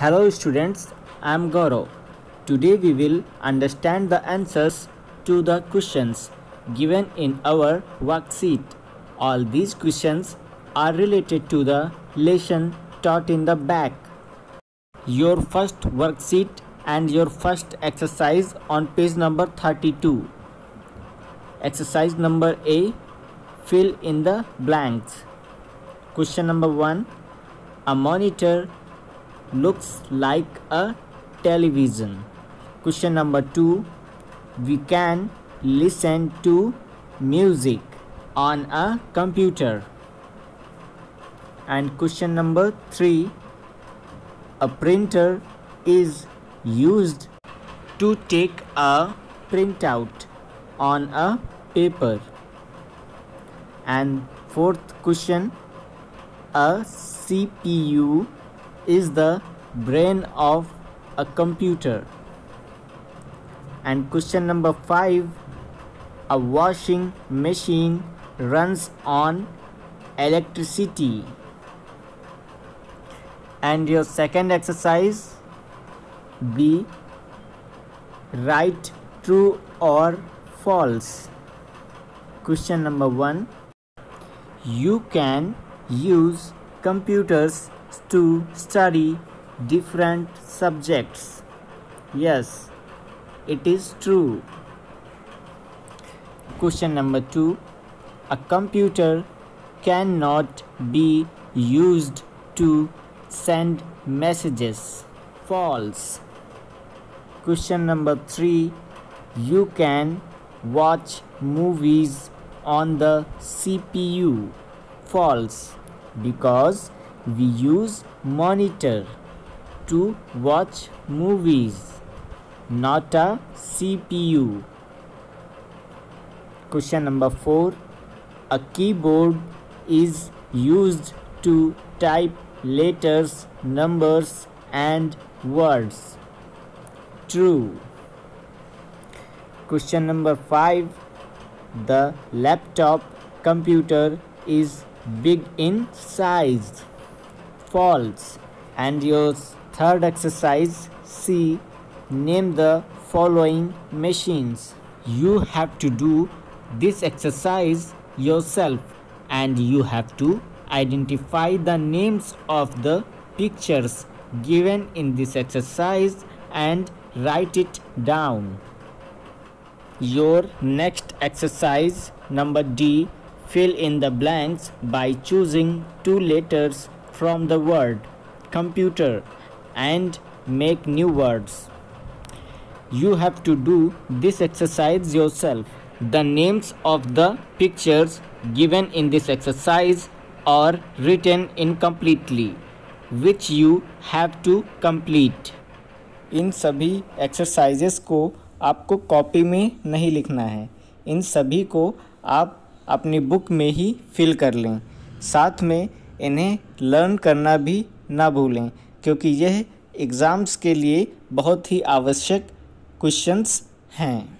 Hello students, I am Gaurav. Today we will understand the answers to the questions given in our worksheet. All these questions are related to the lesson taught in the back. Your first worksheet and your first exercise on page number 32. Exercise number A Fill in the blanks. Question number 1 A monitor looks like a television. Question number 2 We can listen to music on a computer. And question number 3 A printer is used to take a printout on a paper. And fourth question A CPU is the brain of a computer. And question number 5 A washing machine runs on electricity. And your second exercise B. Write true or false. Question number 1 You can use computers to study different subjects. Yes, it is true. Question number 2 A computer cannot be used to send messages. False. Question number 3 You can watch movies on the CPU. False. Because we use monitor to watch movies, not a CPU. Question number 4 A keyboard is used to type letters, numbers, and words. True. Question number 5 The laptop computer is big in size. False. And your third exercise C. Name the following machines. You have to do this exercise yourself and you have to identify the names of the pictures given in this exercise and write it down. Your next exercise number D fill in the blanks by choosing two letters from the word computer and make new words. You have to do this exercise yourself. The names of the pictures given in this exercise are written incompletely which you have to complete. इन सभी exercises को आपको copy में नहीं लिखना है इन सभी को आप अपनी बुक में ही फिल कर लें साथ में इन्हें लर्न करना भी ना भूलें, क्योंकि यह एग्ज़ाम्स के लिए बहुत ही आवश्यक क्वेश्चंस हैं।